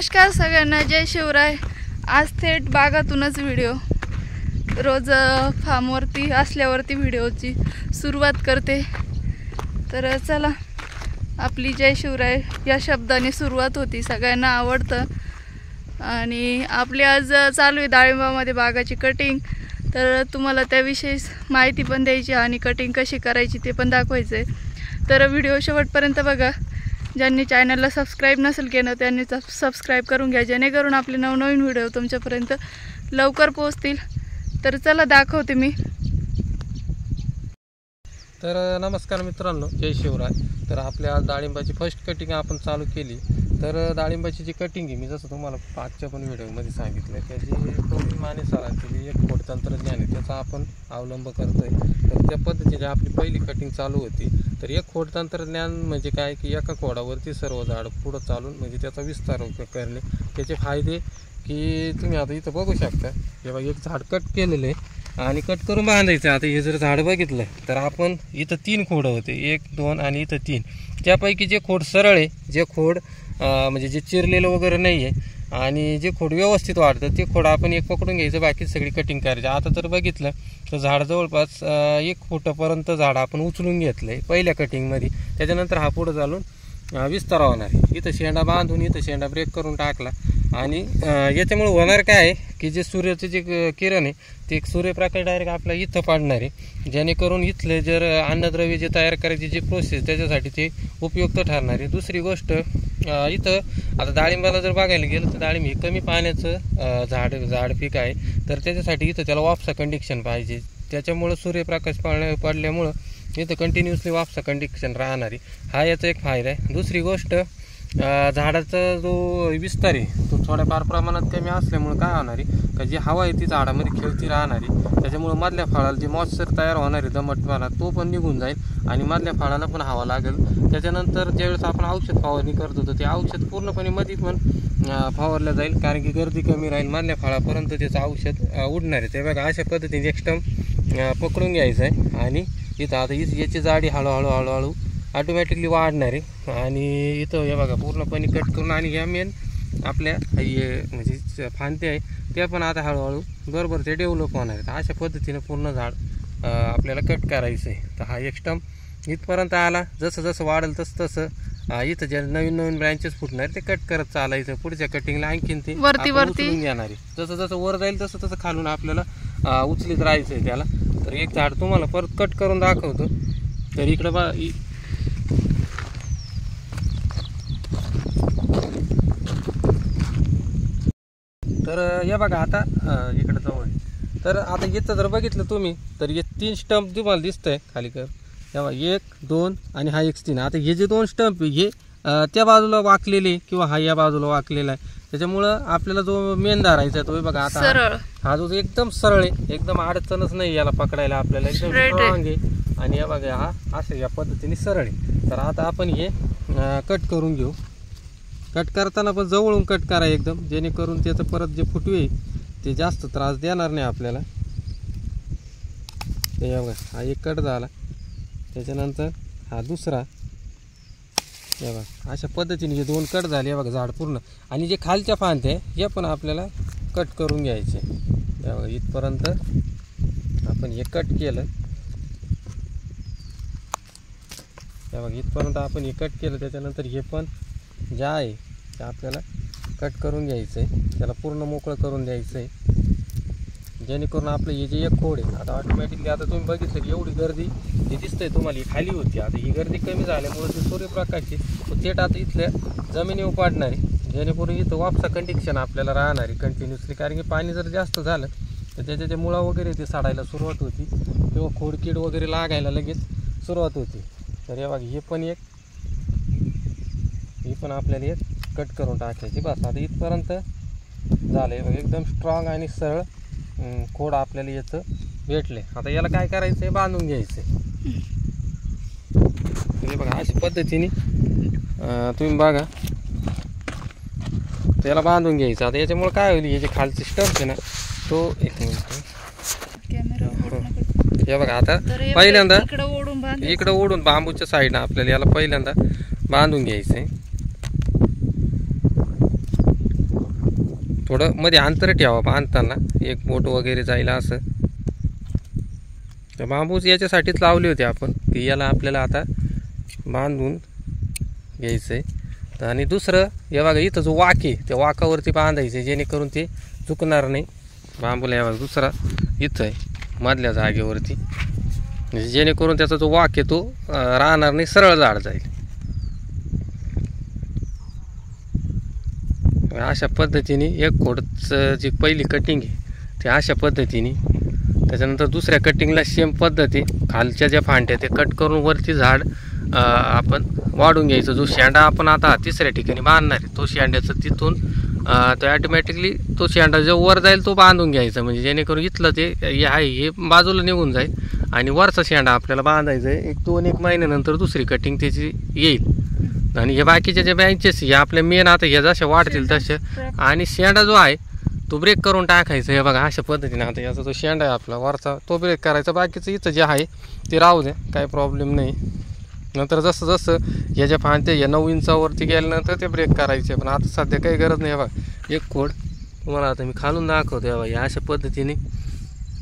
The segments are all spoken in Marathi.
नमस्कार सगळ्यांना जय शिवराय. आज थेट बागातूनच व्हिडिओ रोज फार्मवरती असल्यावरती व्हिडिओची सुरुवात करते. तर चला. आपली जय शिवराय या शब्दाने सुरुवात होती. सगळ्यांना आवडतं. आणि आपली आज चालू आहे डाळिंबामध्ये बागाची कटिंग तर तुम्हाला त्याविषयी माहिती पण द्यायची आणि कटिंग कशी करायची ते पण दाखवायचं आहे तर व्हिडिओ शेवटपर्यंत बघा. ज्यांनी चॅनलला सबस्क्राईब नसेल केलं त्यांनी सबस्क्राईब करून घ्या. जेणेकरून आपले नवनवीन व्हिडिओ तुमच्यापर्यंत लवकर पोहोचतील. तर चला दाखवते मी. तर नमस्कार मित्रांनो. जय शिवराय. तर आपल्या डाळिंबाची फर्स्ट कटिंग आपण चालू केली. तर डाळिंबाची जी कटिंग आहे. मी जसं तुम्हाला पाचच्या पण व्हिडिओमध्ये सांगितलं त्याची जी माने सरांची जी एक खोड तंत्रज्ञान आहे. त्याचा आपण अवलंब करतो आहे तर त्या पद्धतीने आपली पहिली कटिंग चालू होती तर एक खोड तंत्रज्ञान म्हणजे काय की एका खोडावरती सर्व झाड पुढं चालून म्हणजे त्याचा विस्तार करणे. त्याचे फायदे की तुम्ही आता इथं बघू शकता जेव्हा एक झाड कट केलेलं आहे आणि कट करून बांधायचं आता हे जर झाड बघितलं तर आपण इथं तीन खोडं होते. एक दोन आणि इथं तीन. त्यापैकी जे खोड सरळ आहे जे खोड म्हणजे जे चिरलेलं वगैरे नाही आहे आणि जे खोड व्यवस्थित वाढतं ते खोड आपण एक पकडून घ्यायचं बाकी सगळी कटिंग करायची. आता जर बघितलं तर झाड जवळपास एक फुटापर्यंत झाड आपण उचलून घेतलं आहे पहिल्या कटिंगमध्ये त्याच्यानंतर हा पुढं चालून विस्तार होणार आहे. इथं शेंडा बांधून इथं शेंडा ब्रेक करून टाकला. आणि याच्यामुळे होणार काय आहे की जे सूर्याचे जे क- किरण आहे ते सूर्यप्रकाश डायरेक्ट आपल्या इथं पाडणार आहे. जेणेकरून इथले जर अन्नद्रव्य जे तयार करायची जी प्रोसेस त्याच्यासाठी ते उपयुक्त ठरणार आहे. दुसरी गोष्ट इथं आता डाळिंबाला जर बघायला गेलं तर डाळिंब हे कमी पाण्याचं झाड झाड पीक आहे. तर त्याच्यासाठी इथं त्याला वापसा कंडिक्शन पाहिजे. त्याच्यामुळं सूर्यप्रकाश पाळण्या पडल्यामुळं इथं कंटिन्युअसली वापसा कंडिक्शन राहणारी. हा याचा एक फायदा आहे. दुसरी गोष्ट झाडाचा जो विस्तार आहे तो थोड्याफार प्रमाणात कमी असल्यामुळे काय होणार आहे का जी हवा आहे ती झाडामध्ये खेळती राहणार आहे त्याच्यामुळे मधल्या फळाला जे मॉइश्चर तयार होणार आहे दमटपणा तो पण निघून जाईल आणि मधल्या फळाला पण हवा लागेल. त्याच्यानंतर ज्यावेळेस आपण औषध फवारणी करतो तर ते औषध पूर्णपणे मध्ये पण फवारलं जाईल कारण की गर्दी कमी राहील मधल्या फळापर्यंत त्याचं औषध उडणार आहे. ते बघा अशा पद्धतीने एक्स्टम पकडून घ्यायचं आहे. आणि इथं आता इथं याची जाडी हळूहळू हळूहळू ऑटोमॅटिकली वाढणार आहे. आणि इथं हे बघा पूर्णपणे कट करून आणि ह्या मेन आपल्या हे म्हणजे फांद्या आहे त्या पण आता हळूहळू बरोबर ते डेव्हलप होणार आहेत. अशा पद्धतीनं पूर्ण झाड आपल्याला कट करायचं आहे तर हा एक स्टंप इथपर्यंत आला. जसं जसं वाढेल तसं तसं इथं जे नवीन नवीन ब्रँचेस फुटणार ते कट करत चालायचं. पुढच्या कटिंगला आणखीन ते वरती- वरती. घेणार आहे. जसं जसं वर जाईल तसं तसं खालून आपल्याला उचलीत राहायचं आहे त्याला. तर एक झाड तुम्हाला परत कट करून दाखवतो. तर इकडं बा तर हे बघा आता इकडं जवळ आहे. तर आता इथं जर बघितलं तुम्ही तर हे तीन स्टंप तुम्हाला दिसतंय खाली कर. तेव्हा एक दोन आणि हा एक तीन. आता हे जे दोन स्टंप हे त्या बाजूला वाकलेले किंवा हा या बाजूला वाकलेला आहे? त्याच्यामुळं आपल्याला जो मेन धरायचा आहे तो हे बघा आता हा- हा जो एकदम सरळ आहे एकदम अडचणच नाही याला पकडायला आपल्याला एकदम आहे. स्ट्रॉंग आहे. आणि या बघा हा असं या पद्धतीने सरळ आहे. तर आता आपण हे कट करून घेऊ. कट करताना पण जवळून कट करा एकदम जेणेकरून त्याचं परत जे फुटवे आहे, ते जास्त त्रास देणार नाही आपल्याला. ते हे बघा हा एक कट झाला. त्याच्यानंतर हा दुसरा. हे बघा अशा पद्धतीने जे दोन कट झाले हे बघा झाड पूर्ण. आणि जे खालच्या फांद्या आहे, हे पण आपल्याला कट करून घ्यायचे. हे बघा इथपर्यंत आपण हे कट केलं. हे बघा इथपर्यंत आपण हे कट केलं त्याच्यानंतर हे पण जे आहे ते आपल्याला कट करून घ्यायचं आहे त्याला पूर्ण मोकळं करून द्यायचं आहे जेणेकरून आपलं हे जे एक खोड आहे आता ऑटोमॅटिकली आता तुम्ही बघितलं की एवढी गर्दी हे दिसतंय तुम्हाला ही खाली होती. आता ही गर्दी कमी झाल्यामुळे ते सूर्यप्रकाशची थेट आता इथल्या जमिनीवर पाडणार आहे जेणेकरून इथं वापसा कंडिक्शन आपल्याला राहणार आहे कंटिन्युअसली कारण की पाणी जर जास्त झालं तर त्याच्या जे मुळा वगैरे ते साडायला सुरुवात होती. किंवा खोडकीड वगैरे लागायला लगेच सुरुवात होती. तर हे बघा हे पण एक ही पण आपल्याला एक कट करून टाकायची. बस आता इथपर्यंत झालं एकदम स्ट्रॉंग आणि सरळ खोड आपल्याला याचं भेटले आता याला काय करायचं आहे बांधून घ्यायचं आहे हे बघा अशा पद्धतीने तुम्ही बघा. त्याला बांधून घ्यायचं. आता याच्यामुळे काय होईल? हे जे खालचे स्टंप आहे ना तो एक मिनिट. कॅमेरा हे. बघा आता हे पहिल्यांदा इकडं ओढून बांध इकडं ओढून बांबूच्या साईडनं आपल्याला याला पहिल्यांदा बांधून घ्यायचं आहे थोडं मध्ये अंतर ठेवा बांधताना एक बोट वगैरे जायला असं. तर बांबूच याच्यासाठीच लावले होते आपण. की याला आपल्याला आता बांधून घ्यायचं आहे आणि दुसरं हे बघा इथं जो वाक आहे त्या वाकावरती बांधायचं आहे जेणेकरून ते चुकणार नाही. बांबूला या बघा दुसरा इथं आहे मधल्या जागेवरती. जेणेकरून त्याचा जो वाक आहे तो राहणार नाही सरळ झाड जाईल. अशा पद्धतीने एक खोडचं जी पहिली कटिंग आहे ते अशा पद्धतीने. त्याच्यानंतर दुसऱ्या कटिंगला सेम पद्धती. खालच्या ज्या फांट्या ते कट करून वरती झाड आपण वाढून घ्यायचं. जो शेंडा आपण आता तिसऱ्या ठिकाणी बांधणार आहे तो शेंड्याचं तिथून अं, तो ॲटोमॅटिकली तो शेंडा जो वर जाईल तो बांधून घ्यायचा. म्हणजे जेणेकरून इथलं ते हे आहे हे बाजूला निघून जाईल आणि वरचा शेंडा आपल्याला बांधायचा आहे. एक दोन एक महिन्यानंतर दुसरी कटिंग त्याची येईल. आणि हे बाकीच्या ज्या बँचेस हे आपल्या मेन आता ह्या जशा वाढतील तशा आणि शेंडा जो आहे तो ब्रेक करून टाकायचा हे बघा अशा पद्धतीने आता याचा जो शेंडा आहे आपला वरचा तो ब्रेक करायचा. बाकीचं इथं जे आहे ते राहू दे काही प्रॉब्लेम नाही. नंतर जसं जसं ह्या ज्या फांत्या या नऊ इंचावरती गेल्यानंतर ते ब्रेक करायचे. पण आता सध्या काही गरज नाही. हे बघा एक कोड तुम्हाला आता मी खालून दाखवतो. हे बघा या अशा पद्धतीने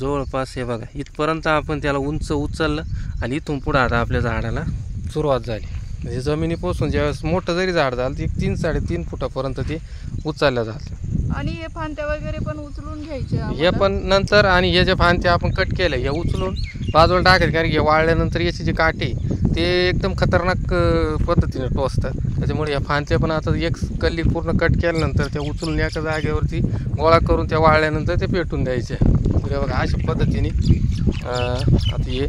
जवळपास हे बघा इथपर्यंत आपण त्याला उंच उचललं आणि इथून पुढं आता आपल्या झाडाला सुरुवात झाली. म्हणजे जमिनीपासून ज्यावेळेस मोठं जरी झाड झालं ते तीन साडेतीन फुटापर्यंत ते उचललं जातं आणि हे फांत्या वगैरे पण उचलून घ्यायचे हे आम्हाला. पण नंतर आणि हे जे फांते आपण कट केलं हे उचलून बाजूला टाकायचे कारण की हे वाळल्यानंतर याची जी काठी ते एकदम खतरनाक अं, पद्धतीने टोचतात त्याच्यामुळे या फांत्या पण आता एक कल्ली पूर्ण कट केल्यानंतर त्या उचलून एका जागेवरती गोळा करून त्या वाळल्यानंतर ते पेटून द्यायचे तर हे बघा अशा पद्धतीने अं, आता हे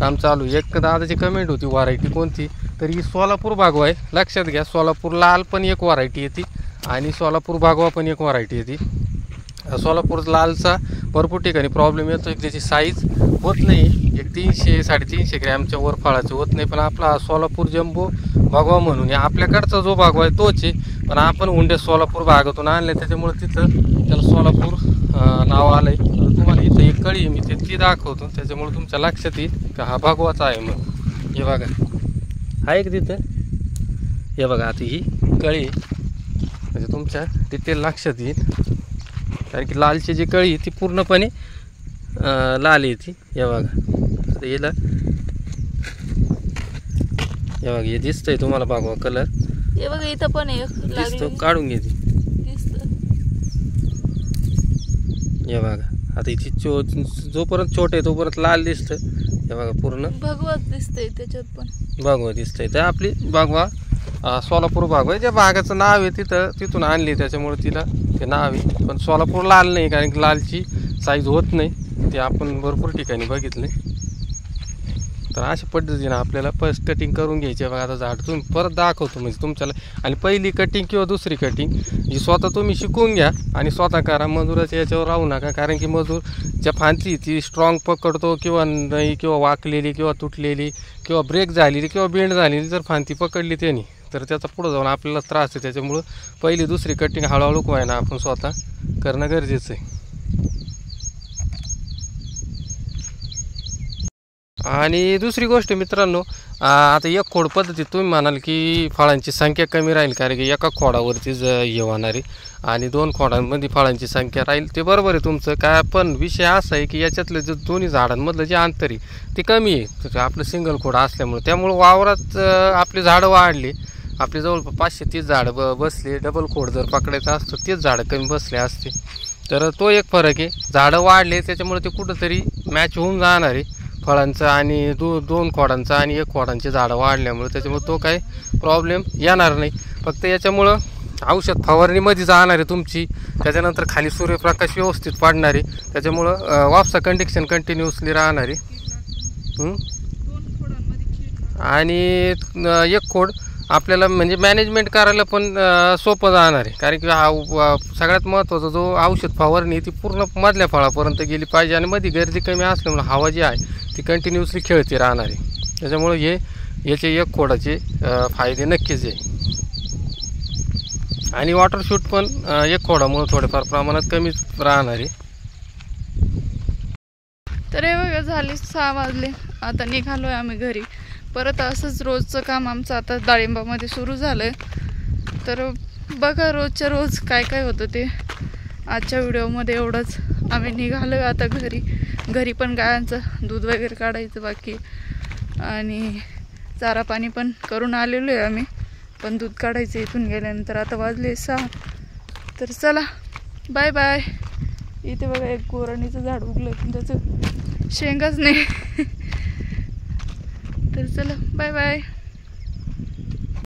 काम चालू आहे. एक दादाची कमेंट होती व्हरायटी कोणती तर ही सोलापूर बागवा आहे. लक्षात घ्या सोलापूर लाल पण एक व्हरायटी येते आणि सोलापूर बागवा पण एक व्हरायटी येते. सोलापूर लालचा भरपूर ठिकाणी प्रॉब्लेम येतो एक त्याची साईज होत नाही. एक तीनशे साडेतीनशे ग्रॅमच्या वर फळाचं होत नाही. पण आपला सोलापूर जम्बो बागवा म्हणून आपल्याकडचा जो भागवा आहे तोच आहे. पण आपण उंड्या सोलापूर भागातून आणले त्याच्यामुळे तिथं त्याला सोलापूर नाव आलं आहे तुम्हाला इथं एक कळी मी ते ती दाखवतो. त्याच्यामुळे तुमच्या लक्षात येईल का हा बागवाचा आहे मग हे बघा. आहे का तिथं. हे बघा आता ही कळी. म्हणजे तुमच्या डिटेल लक्षात येईल. कारण की लालची जी कळी ती पूर्णपणे लाल आहे ती. हे बघा. आता याला हे बघा हे दिसतंय तुम्हाला बागवा कलर हे बघा इथं पण दिसतो काढून घे ती. दिसतं. हे बघा. आता इथे चो जोपर्यंत छोट आहे तोपर्यंत लाल दिसतं. हे बघा पूर्ण. भगवत दिसतंय त्याच्यात पण. बागवा दिसतंय. तर आपली बागवा अं, सोलापूर बागवा आहे. ज्या बागाचं नाव आहे तिथं तिथून आणली त्याच्यामुळे तिला ते नाव आहे. पण सोलापूर लाल नाही कारण की लालची साईज होत नाही. ते आपण भरपूर ठिकाणी बघितले तर अशा पद्धतीने आपल्याला फर्स्ट कटिंग करून घ्यायची बघा आता झाड तुम्ही परत दाखवतो म्हणजे तुमच्याला. आणि पहिली कटिंग किंवा दुसरी कटिंग ही स्वतः तुम्ही शिकून घ्या आणि स्वतः करा. मजुराच्या याच्यावर राहू नका. कारण की मजूर ज्या फांती ती स्ट्रॉंग पकडतो किंवा नाही किंवा वाकलेली किंवा तुटलेली किंवा ब्रेक झालेली किंवा बेंड झालेली जर फांती पकडली त्यांनी तर त्याचा पुढं जाऊन आपल्याला त्रास आहे. त्याच्यामुळं पहिली दुसरी कटिंग हळूहळू व्हायना आपण स्वतः करणं गरजेचं आहे. आणि दुसरी गोष्ट मित्रांनो आता एक खोड पद्धतीत तुम्ही म्हणाल की फळांची संख्या कमी राहील कारण की एका खोडावरतीच ज हे होणार आहे आणि दोन खोडांमध्ये फळांची संख्या राहील. ते बरोबर आहे तुमचं. काय पण विषय असा आहे की याच्यातलं जे दोन्ही झाडांमधलं जे अंतर आहे ते कमी आहे. आपलं सिंगल खोड असल्यामुळं. त्यामुळं वावरात आपली झाडं वाढली. आपली जवळपास पाचशे तीस झाडं ब बसले. डबल खोड जर पकडायचं असतं तेच झाडं कमी बसले असते. तर तो एक फरक आहे. झाडं वाढले त्याच्यामुळे ते कुठंतरी मॅच होऊन जाणार आहे. फळांचं आणि दो दोन खोडांचं आणि एक खोडांचे झाडं वाढल्यामुळं त्याच्यामुळं तो काही प्रॉब्लेम येणार नाही. फक्त याच्यामुळं औषध फवारणीमध्ये जाणार आहे तुमची. त्याच्यानंतर खाली सूर्यप्रकाश व्यवस्थित पाडणार आहे. त्याच्यामुळं वापसा कंडिक्शन कंटिन्युअसली राहणार आहे. आणि एक खोड आपल्याला म्हणजे मॅनेजमेंट करायला पण सोपं जाणार आहे. कारण की हा सगळ्यात महत्त्वाचा जो औषध फवारणी ती पूर्ण मधल्या फळापर्यंत गेली पाहिजे आणि मध्ये गर्दी कमी असल्यामुळे हवा जी आहे ती कंटिन्युअसली खेळती राहणार. आहे त्याच्यामुळे हे याचे एक खोडाचे फायदे नक्कीच आहे. आणि वॉटर शूट पण एक खोडामुळं थोडेफार प्रमाणात कमीच राहणार. आहे तर हे बघा झाले सहा वाजले. आता निघालोय आम्ही घरी. परत असंच रोजचं काम आमचं आता डाळिंबामध्ये सुरू झालंय. तर बघा रोजच्या रोज काय काय होतं ते. आजच्या व्हिडिओमध्ये एवढंच. आम्ही निघालो आता घरी. घरी पण गायांचं दूध वगैरे काढायचं बाकी. आणि चारा पाणी पण करून आलेलो आहे आम्ही. पण दूध काढायचं इथून गेल्यानंतर आता वाजले सहा. तर चला बाय बाय इथे बघा एक गोरणीचं झाड उगलं. पण त्याचं शेंगाच नाही. तर चला बाय बाय